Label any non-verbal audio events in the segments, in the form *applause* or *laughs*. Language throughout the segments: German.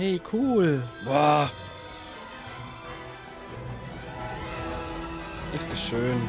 Hey, cool. Boah. Ist das schön.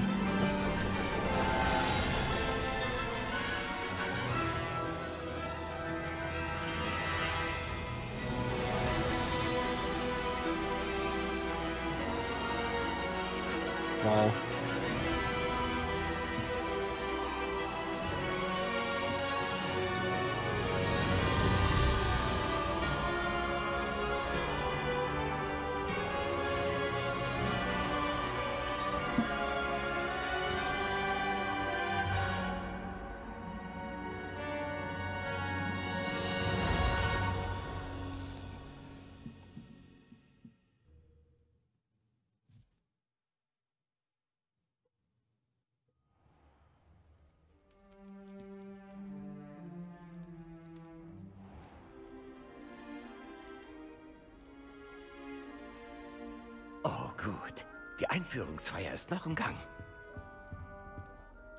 Die Einführungsfeier ist noch im Gang.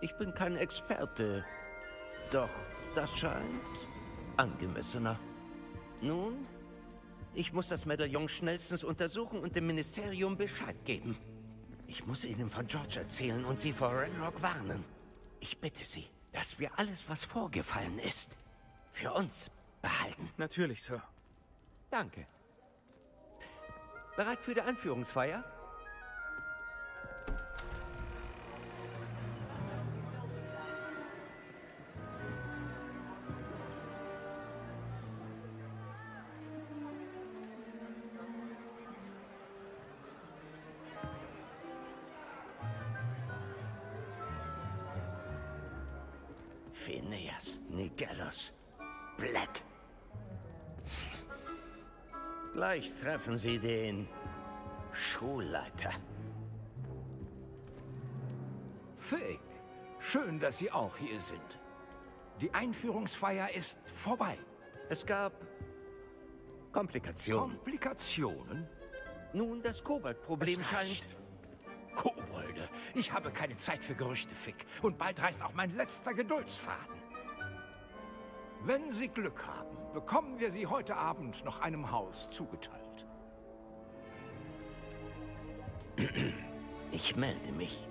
Ich bin kein Experte. Doch das scheint angemessener. Nun, ich muss das Medaillon schnellstens untersuchen und dem Ministerium Bescheid geben. Ich muss Ihnen von George erzählen und Sie vor Renrock warnen. Ich bitte Sie, dass wir alles, was vorgefallen ist, für uns behalten. Natürlich, Sir. Danke. Bereit für die Einführungsfeier? Treffen Sie den Schulleiter. Fig, schön, dass Sie auch hier sind. Die Einführungsfeier ist vorbei. Es gab Komplikationen. Komplikationen? Nun, das Kobold-Problem scheint... Kobolde, ich habe keine Zeit für Gerüchte, Fick. Und bald reißt auch mein letzter Geduldsfaden. Wenn Sie Glück haben, bekommen wir Sie heute Abend noch einem Haus zugeteilt. Ich melde mich.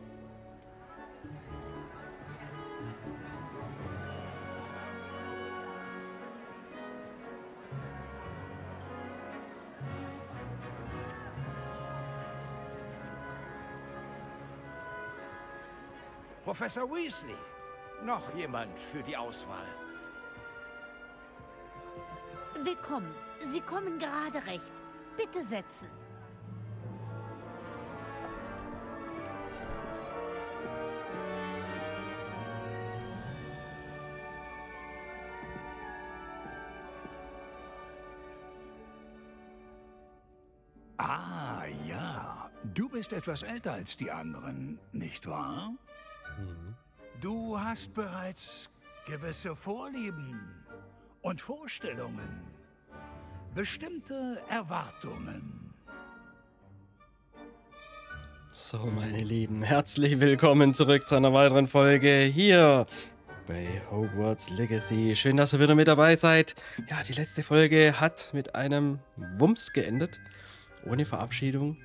Professor Weasley, noch jemand für die Auswahl? Willkommen. Sie kommen gerade recht. Bitte setzen. Ah, ja. Du bist etwas älter als die anderen, nicht wahr? Du hast bereits gewisse Vorlieben und Vorstellungen, bestimmte Erwartungen. So, meine Lieben, herzlich willkommen zurück zu einer weiteren Folge hier bei Hogwarts Legacy. Schön, dass ihr wieder mit dabei seid. Ja, die letzte Folge hat mit einem Wumms geendet, ohne Verabschiedung.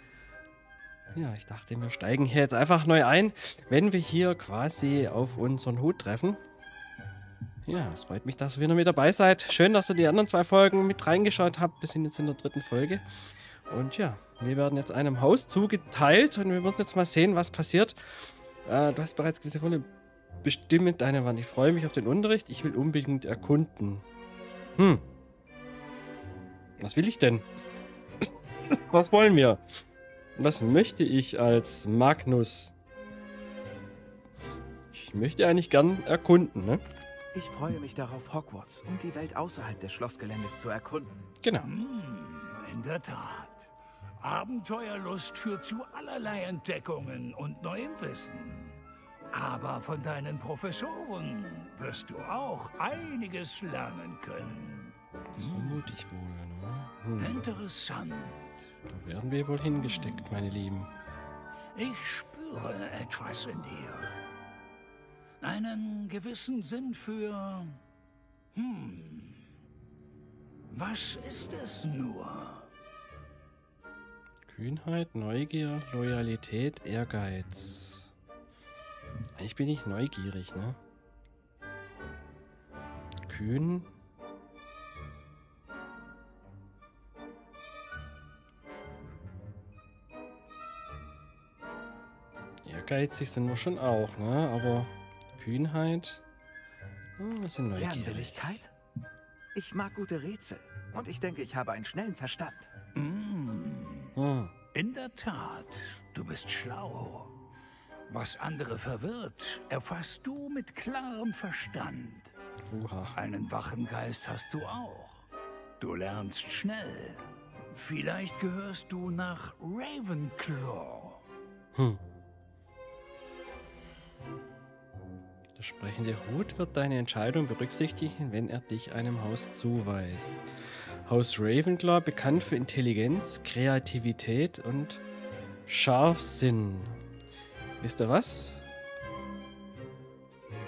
Ja, ich dachte, wir steigen hier jetzt einfach neu ein, wenn wir hier quasi auf unseren Hut treffen. Ja, es freut mich, dass ihr wieder mit dabei seid. Schön, dass ihr die anderen zwei Folgen mit reingeschaut habt. Wir sind jetzt in der dritten Folge. Und ja, wir werden jetzt einem Haus zugeteilt und wir werden jetzt mal sehen, was passiert. Äh, du hast bereits gewisse Rolle bestimmt deine Wand. Ich freue mich auf den Unterricht. Ich will unbedingt erkunden. Hm. Was will ich denn? Was wollen wir? Was möchte ich als Magnus? Ich möchte eigentlich gern erkunden, ne? Ich freue mich darauf, Hogwarts und die Welt außerhalb des Schlossgeländes zu erkunden. Genau. In der Tat. Abenteuerlust führt zu allerlei Entdeckungen und neuem Wissen. Aber von deinen Professoren wirst du auch einiges lernen können. Das vermute ich wohl, ne? Hm. Interessant. Da werden wir wohl hingesteckt, meine Lieben. Ich spüre etwas in dir. Einen gewissen Sinn für... Hm. Was ist es nur? Kühnheit, Neugier, Loyalität, Ehrgeiz. Eigentlich bin ich neugierig, ne? Kühn. Ehrgeizig sind wir schon auch, ne? Aber Kühnheit. Hm, sind neugierig. Lernwilligkeit? Ich mag gute Rätsel. Und ich denke, ich habe einen schnellen Verstand. Hm. In der Tat, du bist schlau. Was andere verwirrt, erfasst du mit klarem Verstand. Uha. Einen wachen Geist hast du auch. Du lernst schnell. Vielleicht gehörst du nach Ravenclaw. Der sprechende Hut wird deine Entscheidung berücksichtigen, wenn er dich einem Haus zuweist. Haus Ravenclaw bekannt für Intelligenz, Kreativität und Scharfsinn. Wisst ihr was?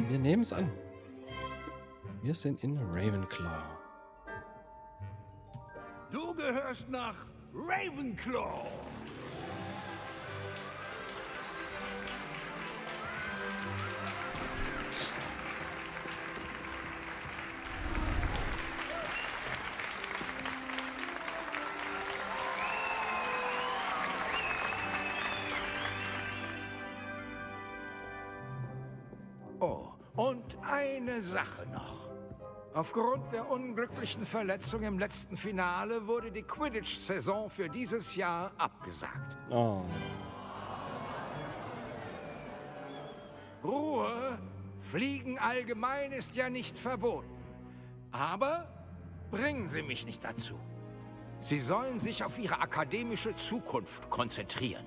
Wir nehmen es an. Wir sind in Ravenclaw. Du gehörst nach Ravenclaw. Eine Sache noch. Aufgrund der unglücklichen Verletzung im letzten Finale wurde die Quidditch-Saison für dieses Jahr abgesagt. Oh, Ruhe, Fliegen allgemein ist ja nicht verboten. Aber bringen Sie mich nicht dazu. Sie sollen sich auf Ihre akademische Zukunft konzentrieren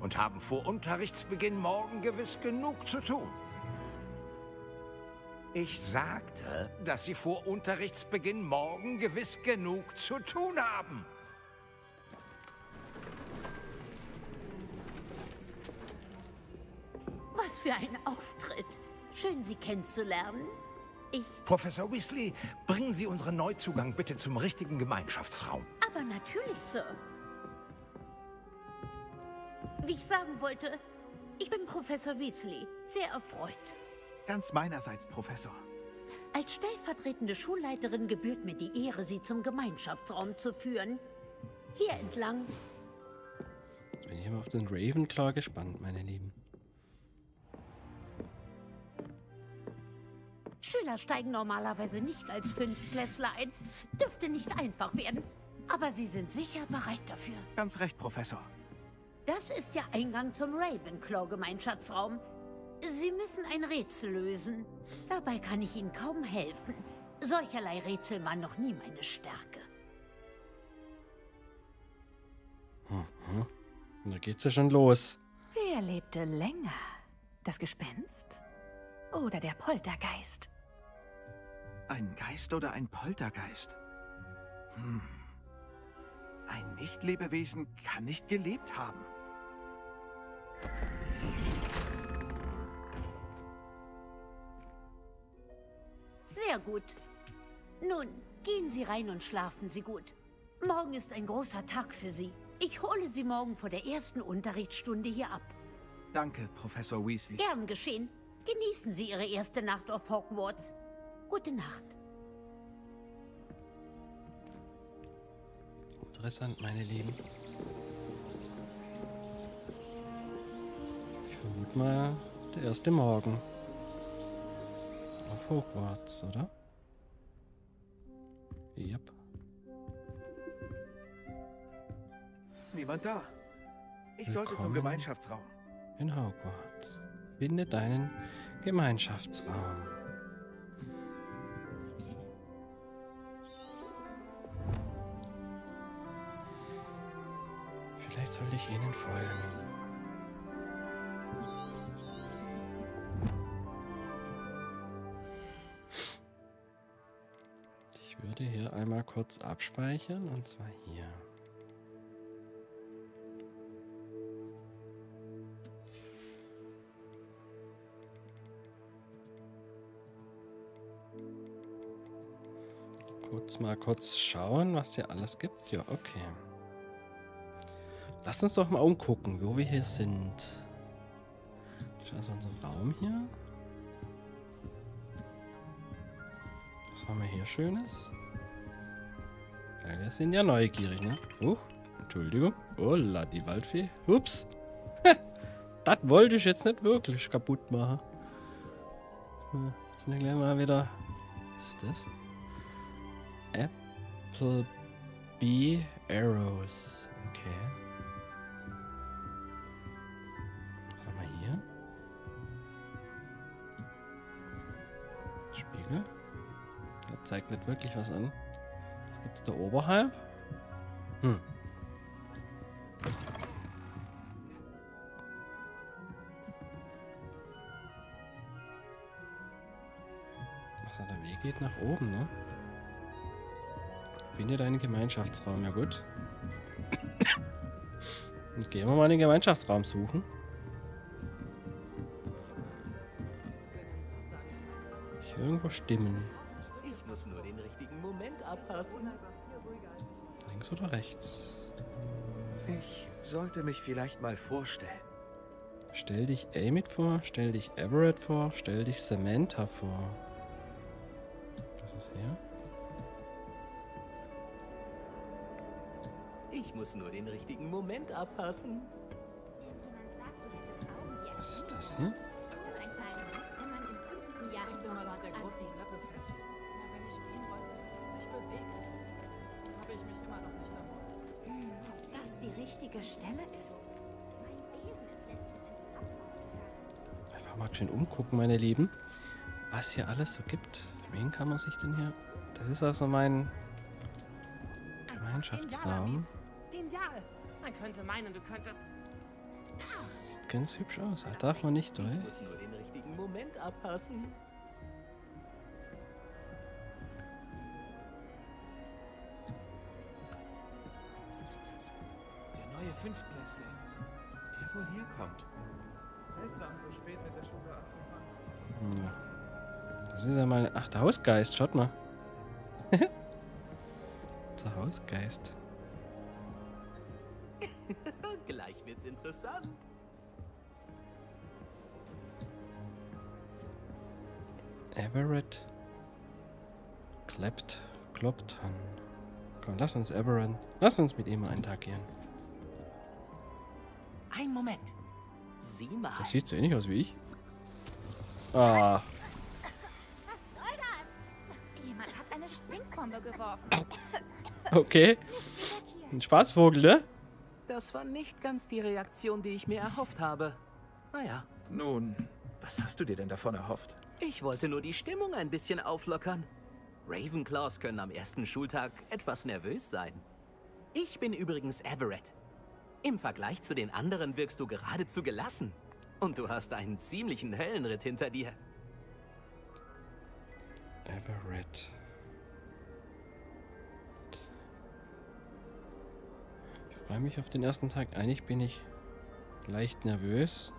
und haben vor Unterrichtsbeginn morgen gewiss genug zu tun. Ich sagte, dass Sie vor Unterrichtsbeginn morgen gewiss genug zu tun haben. Was für ein Auftritt. Schön, Sie kennenzulernen. Ich, Professor Weasley, bringen Sie unseren Neuzugang bitte zum richtigen Gemeinschaftsraum. aber natürlich, Sir. Wie ich sagen wollte, ich bin Professor Weasley. Sehr erfreut. Ganz meinerseits, Professor. Als stellvertretende Schulleiterin gebührt mir die Ehre, Sie zum Gemeinschaftsraum zu führen. Hier entlang. jetzt bin ich immer auf den Ravenclaw gespannt, meine Lieben. Schüler steigen normalerweise nicht als Fünftklässler ein. Dürfte nicht einfach werden. Aber Sie sind sicher bereit dafür. Ganz recht, Professor. Das ist der Eingang zum Ravenclaw-Gemeinschaftsraum. Sie müssen ein Rätsel lösen. Dabei kann ich Ihnen kaum helfen. Solcherlei Rätsel waren noch nie meine Stärke. Da geht's ja schon los. Wer lebte länger? Das Gespenst oder der Poltergeist? Ein Geist oder ein Poltergeist? Hm. Ein Nicht-Lebewesen kann nicht gelebt haben. Sehr gut. Nun, gehen Sie rein und schlafen Sie gut. Morgen ist ein großer Tag für Sie. Ich hole Sie morgen vor der ersten Unterrichtsstunde hier ab. Danke, Professor Weasley. Gern geschehen. Genießen Sie Ihre erste Nacht auf Hogwarts. Gute Nacht. Interessant, meine Lieben. Ich vermute mal, der erste Morgen. Auf Hogwarts, oder? Yep. Niemand da. Ich sollte zum Willkommen. Gemeinschaftsraum. In Hogwarts. Finde deinen Gemeinschaftsraum. Vielleicht soll ich ihnen folgen. Einmal kurz abspeichern und zwar hier. Kurz mal kurz schauen, was hier alles gibt. Ja, okay. Lass uns doch mal umgucken, wo wir hier sind. Das ist also unser Raum hier. Was haben wir hier Schönes? Ja, wir sind ja neugierig, ne? Huch, Entschuldigung. Oh, la, die Waldfee. Ups. das wollte ich jetzt nicht wirklich kaputt machen. Hm, sind wir gleich mal wieder... Was ist das? Apple Bee Arrows. Okay. Was haben wir hier? Spiegel. Der zeigt nicht wirklich was an. Gibt's da oberhalb? Hm. Also der Weg geht nach oben, ne? Finde deinen Gemeinschaftsraum, ja gut. *coughs* Und gehen wir mal den Gemeinschaftsraum suchen. Ich höre irgendwo Stimmen. Abpassen. Links oder rechts? Ich sollte mich vielleicht mal vorstellen. Stell dich Amit vor, stell dich Everett vor, stell dich Samantha vor. Was ist hier? Ich muss nur den richtigen Moment abpassen. Was ist das hier? Richtige Stelle ist? Einfach mal schön umgucken, meine Lieben. Was hier alles so gibt. Wen kann man sich denn hier... Das ist also mein Gemeinschaftsraum. Man könnte meinen, du könntest. Sieht ganz hübsch aus. Da darf man nicht Ich durch. muss nur den richtigen Moment abpassen. Fünftklässler. Der wohl hier kommt. Seltsam, so spät mit der Schule anzufangen. Ja. Das ist ja mal... Ach, der Hausgeist. Schaut mal. *laughs* der Hausgeist. *laughs* Gleich wird's interessant. Everett Klappt, Klopton. Komm, lass uns Everett. Lass uns mit ihm mal interagieren. Ein Moment. Sieh mal. Das sieht so ähnlich aus wie ich. Ah, Was soll das? Jemand hat eine Stinkbombe geworfen. okay. Ein Spaßvogel, ne? Das war nicht ganz die Reaktion, die ich mir erhofft habe. Naja, Nun, was hast du dir denn davon erhofft? ich wollte nur die Stimmung ein bisschen auflockern. Ravenclaws können am ersten Schultag etwas nervös sein. Ich bin übrigens Everett. Im Vergleich zu den anderen wirkst du geradezu gelassen. Und du hast einen ziemlichen Höllenritt hinter dir. Everett. Ich freue mich auf den ersten Tag. Eigentlich bin ich leicht nervös.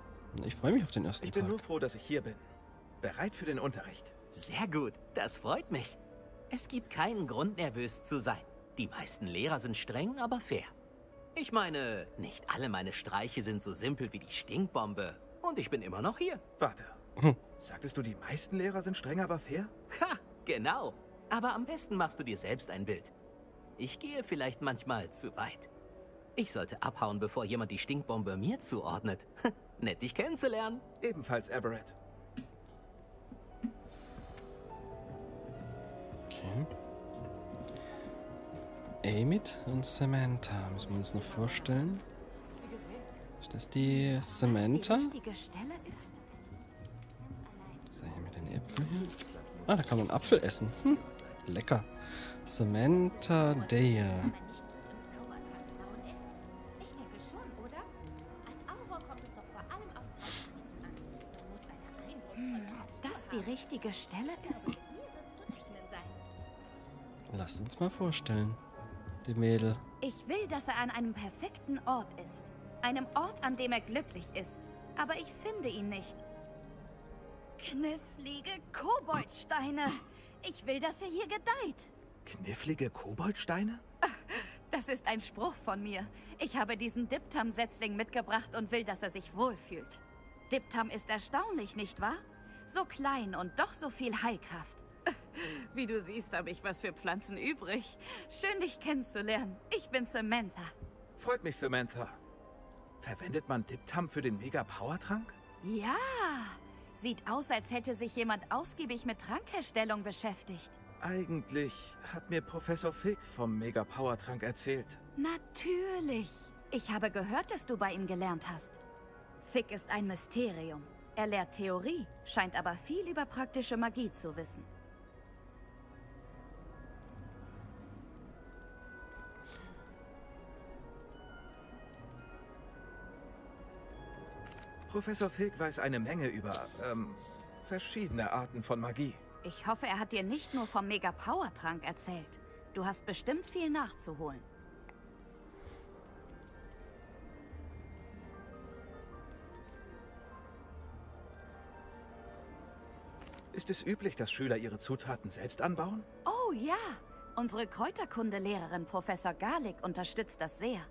Ich freue mich auf den ersten Ich bin Tag. nur froh, dass ich hier bin. Bereit für den Unterricht. Sehr gut, das freut mich. Es gibt keinen Grund, nervös zu sein. Die meisten Lehrer sind streng, aber fair. Ich meine, nicht alle meine Streiche sind so simpel wie die Stinkbombe. Und ich bin immer noch hier. Warte. Hm. Sagtest du, die meisten Lehrer sind streng, aber fair? Ha, genau. Aber am besten machst du dir selbst ein Bild. Ich gehe vielleicht manchmal zu weit. Ich sollte abhauen, bevor jemand die Stinkbombe mir zuordnet. *laughs* Nett, dich kennenzulernen. Ebenfalls Everett. Okay. Amit und Samantha müssen wir uns noch vorstellen. Ist das die Was Samantha? die richtige Stelle ist? Was ist hier mit den Äpfeln? Ah, da kann man einen Apfel essen. Hm, lecker. Samantha Dale. Das die richtige Stelle ist? Lasst uns mal vorstellen. Die Mädel. Ich will, dass er an einem perfekten Ort ist. Einem Ort, an dem er glücklich ist. Aber ich finde ihn nicht. Knifflige Koboldsteine. Ich will, dass er hier gedeiht. Knifflige Koboldsteine? Das ist ein Spruch von mir. Ich habe diesen Diptam-Setzling mitgebracht und will, dass er sich wohlfühlt. Diptam ist erstaunlich, nicht wahr? So klein und doch so viel Heilkraft. Wie du siehst, habe ich was für Pflanzen übrig. Schön, dich kennenzulernen. Ich bin Samantha. Freut mich, Samantha. Verwendet man Diptam für den Mega-Power-Trank? Ja, sieht aus, als hätte sich jemand ausgiebig mit Trankherstellung beschäftigt. Eigentlich hat mir Professor Fig vom Mega-Power-Trank erzählt. Natürlich. Ich habe gehört, dass du bei ihm gelernt hast. Fick ist ein Mysterium. Er lehrt Theorie, scheint aber viel über praktische Magie zu wissen. Professor Fig weiß eine Menge über, ähm, verschiedene Arten von Magie. Ich hoffe, er hat dir nicht nur vom Mega-Power-Trank erzählt. Du hast bestimmt viel nachzuholen. Ist es üblich, dass Schüler ihre Zutaten selbst anbauen? Oh ja, unsere Kräuterkundelehrerin Professor Garlick unterstützt das sehr.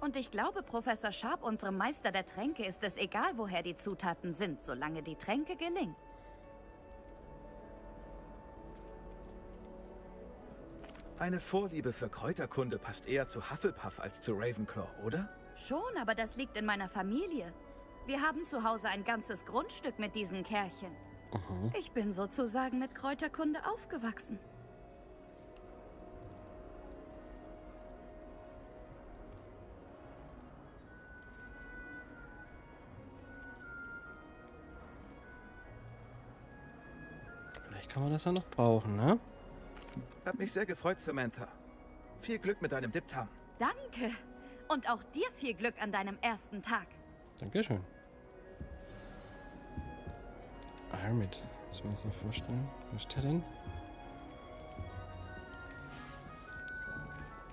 Und ich glaube, Professor Sharp, unserem Meister der Tränke, ist es egal, woher die Zutaten sind, solange die Tränke gelingen. Eine Vorliebe für Kräuterkunde passt eher zu Hufflepuff als zu Ravenclaw, oder? Schon, aber das liegt in meiner Familie. Wir haben zu Hause ein ganzes Grundstück mit diesen Kerlchen. Mhm. Ich bin sozusagen mit Kräuterkunde aufgewachsen. Kann man das ja noch brauchen, ne? Hat mich sehr gefreut, Samantha. Viel Glück mit deinem Diptam. Danke. Und auch dir viel Glück an deinem ersten Tag. Dankeschön. Armid. Was wir uns noch vorstellen? Wo ist der denn?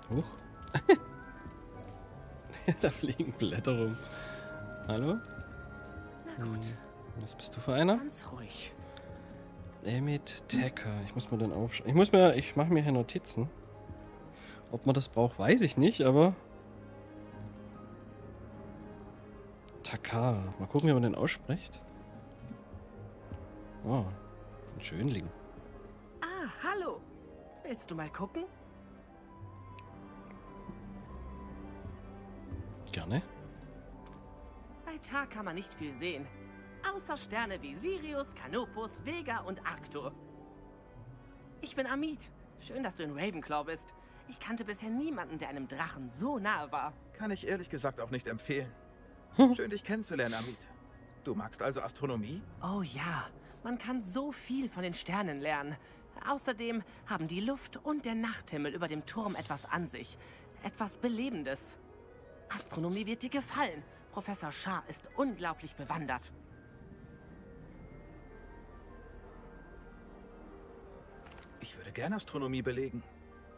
Huch. *laughs* da fliegen Blätter rum. Hallo? Na gut. Hm, Was bist du für einer? Ganz ruhig. Emit Tacker. Ich muss mir den aufschreiben. Ich muss mir, ich mache mir hier Notizen. Ob man das braucht, weiß ich nicht, aber. Takar. Mal gucken, wie man den ausspricht. Oh, ein Schönling. Ah, hallo. Willst du mal gucken? Gerne. Bei Tag kann man nicht viel sehen. Außer Sterne wie Sirius, Canopus, Vega und Arctur. Ich bin Amit. Schön, dass du in Ravenclaw bist. Ich kannte bisher niemanden, der einem Drachen so nahe war. Kann ich ehrlich gesagt auch nicht empfehlen. *laughs* Schön, dich kennenzulernen, Amit. Du magst also Astronomie? Oh ja, man kann so viel von den Sternen lernen. Außerdem haben die Luft und der Nachthimmel über dem Turm etwas an sich. Etwas Belebendes. Astronomie wird dir gefallen. Professor Shah ist unglaublich bewandert. Ich würde gerne Astronomie belegen.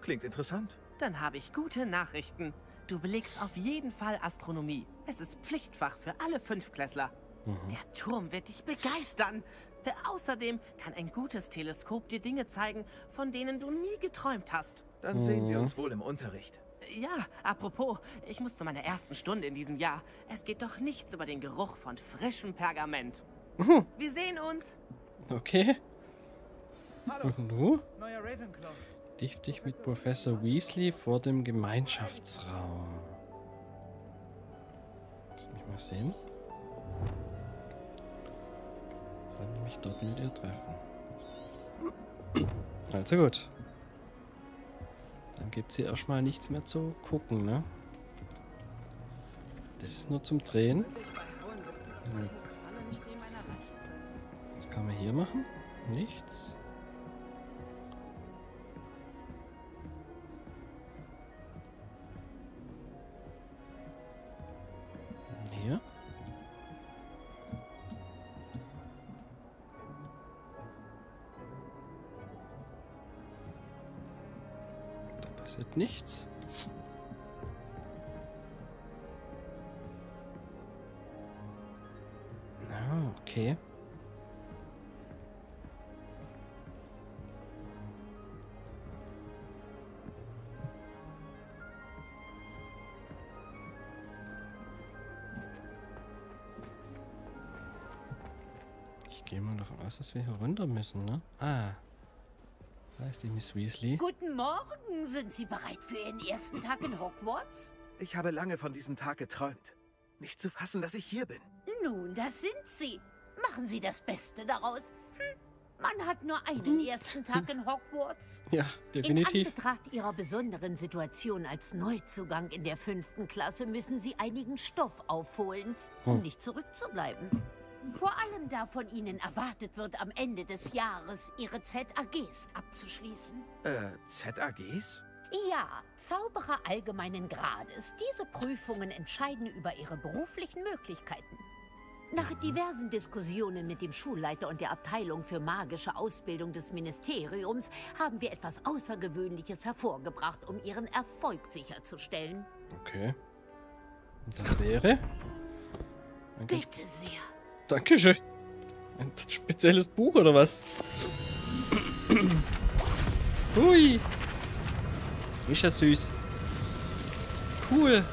Klingt interessant. Dann habe ich gute Nachrichten. Du belegst auf jeden Fall Astronomie. Es ist Pflichtfach für alle Fünftklässler. Der Turm wird dich begeistern. Außerdem kann ein gutes Teleskop dir Dinge zeigen, von denen du nie geträumt hast. Dann sehen wir uns wohl im Unterricht. Ja, apropos, ich muss zu meiner ersten Stunde in diesem Jahr. Es geht doch nichts über den Geruch von frischem Pergament. Wir sehen uns. Okay. Hallo, Und du? neuer Ravenclaw. Dicht dich mit Professor Weasley vor dem Gemeinschaftsraum. Lass mich mal sehen. Sollen mich dort mit ihr treffen. Also gut. Dann gibt es hier erstmal nichts mehr zu gucken, ne? Das ist nur zum Drehen. Was kann man hier machen? Nichts. Passiert nichts. Ah, okay. Ich gehe mal davon aus, dass wir hier runter müssen, ne? Ah. Da ist die Miss Weasley. Guten Morgen. Sind Sie bereit für Ihren ersten Tag in Hogwarts? Ich habe lange von diesem Tag geträumt. Nicht zu fassen, dass ich hier bin. Nun, das sind Sie. Machen Sie das Beste daraus. Hm. Man hat nur einen ersten Tag in Hogwarts. Ja, definitiv. In Anbetracht Ihrer besonderen Situation als Neuzugang in der fünften Klasse müssen Sie einigen Stoff aufholen, um Hm. nicht zurückzubleiben. Vor allem da von Ihnen erwartet wird, am Ende des Jahres Ihre ZAGs abzuschließen. Äh, ZAGs? Ja, Zauberer allgemeinen Grades. Diese Prüfungen entscheiden über ihre beruflichen Möglichkeiten. Nach diversen Diskussionen mit dem Schulleiter und der Abteilung für magische Ausbildung des Ministeriums haben wir etwas Außergewöhnliches hervorgebracht, um ihren Erfolg sicherzustellen. Okay. Und das wäre? Bitte sehr. Dankeschön. Ein spezielles Buch oder was? Hui. Ist ja süß. Cool.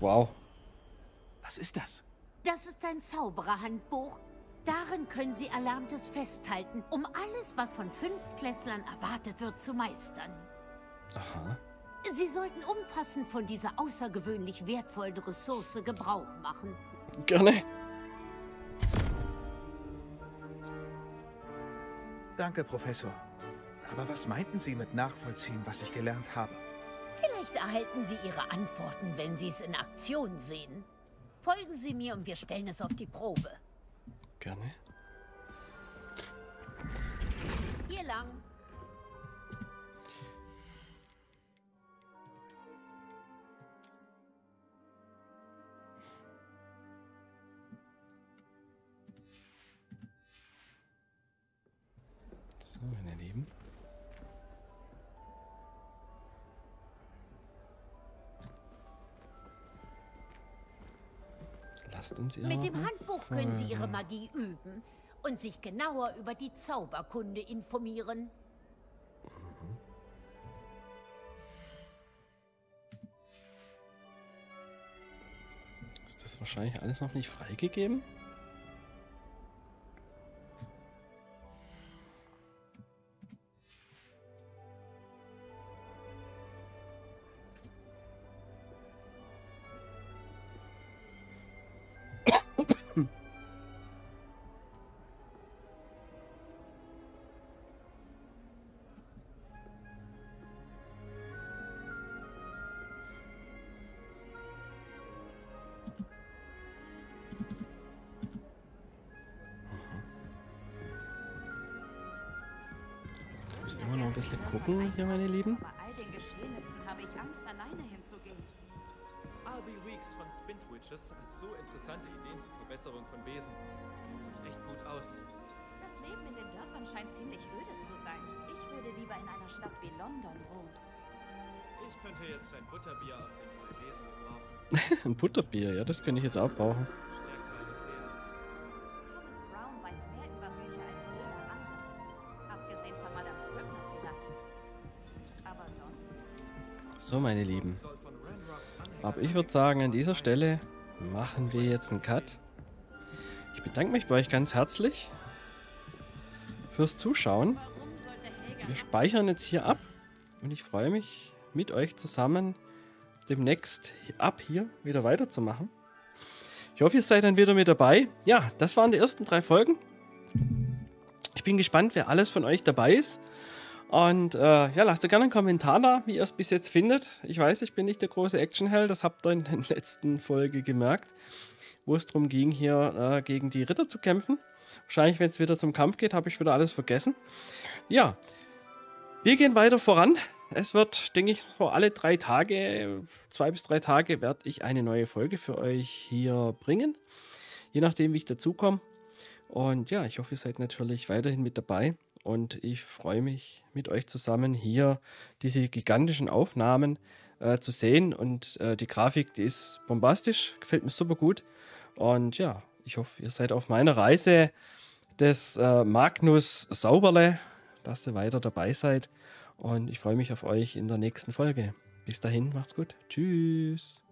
Wow. Was ist das? Das ist ein Zaubererhandbuch. Darin können Sie Erlerntes festhalten, um alles, was von Fünftklässlern erwartet wird, zu meistern. Aha. Sie sollten umfassend von dieser außergewöhnlich wertvollen Ressource Gebrauch machen. Gerne. Danke, Professor. Aber was meinten Sie mit nachvollziehen, was ich gelernt habe? Vielleicht erhalten Sie Ihre Antworten, wenn Sie es in Aktion sehen. Folgen Sie mir und wir stellen es auf die Probe. Gerne. Hier lang. So, meine Lieben. Lasst uns ihr Mit dem Handbuch können Sie Ihre folgen. Magie üben und sich genauer über die Zauberkunde informieren. Ist das wahrscheinlich alles noch nicht freigegeben? Bisschen gucken hier, meine Lieben. Bei all den Geschehnissen habe ich Angst, alleine hinzugehen. Albie Weeks von Spintwitches hat so interessante Ideen zur Verbesserung von Besen. Kennt sich echt gut aus. Das Leben in den Dörfern scheint ziemlich öde zu sein. Ich würde lieber in einer Stadt wie London wohnen. Ich könnte jetzt ein Butterbier aus dem neuen Besen gebrauchen. *laughs* ein Butterbier, ja, das könnte ich jetzt auch brauchen. So, meine Lieben. Aber ich würde sagen, an dieser Stelle machen wir jetzt einen Cut. Ich bedanke mich bei euch ganz herzlich fürs Zuschauen. Wir speichern jetzt hier ab und ich freue mich, mit euch zusammen demnächst ab hier wieder weiterzumachen. Ich hoffe, ihr seid dann wieder mit dabei. Ja, das waren die ersten drei Folgen. Ich bin gespannt, wer alles von euch dabei ist. Und äh, ja, lasst gerne einen Kommentar da, wie ihr es bis jetzt findet. Ich weiß, ich bin nicht der große Actionheld, das habt ihr in der *laughs* letzten Folge gemerkt, wo es darum ging, hier äh, gegen die Ritter zu kämpfen. Wahrscheinlich, wenn es wieder zum Kampf geht, habe ich wieder alles vergessen. Ja, wir gehen weiter voran. Es wird, denke ich, so alle drei Tage, zwei bis drei Tage, werde ich eine neue Folge für euch hier bringen. Je nachdem, wie ich dazukomme. Und ja, ich hoffe, ihr seid natürlich weiterhin mit dabei. Und ich freue mich, mit euch zusammen hier diese gigantischen Aufnahmen äh, zu sehen. Und äh, die Grafik, die ist bombastisch, gefällt mir super gut. Und ja, ich hoffe, ihr seid auf meiner Reise des äh, Magnus Sauberle, dass ihr weiter dabei seid. Und ich freue mich auf euch in der nächsten Folge. Bis dahin, macht's gut. Tschüss.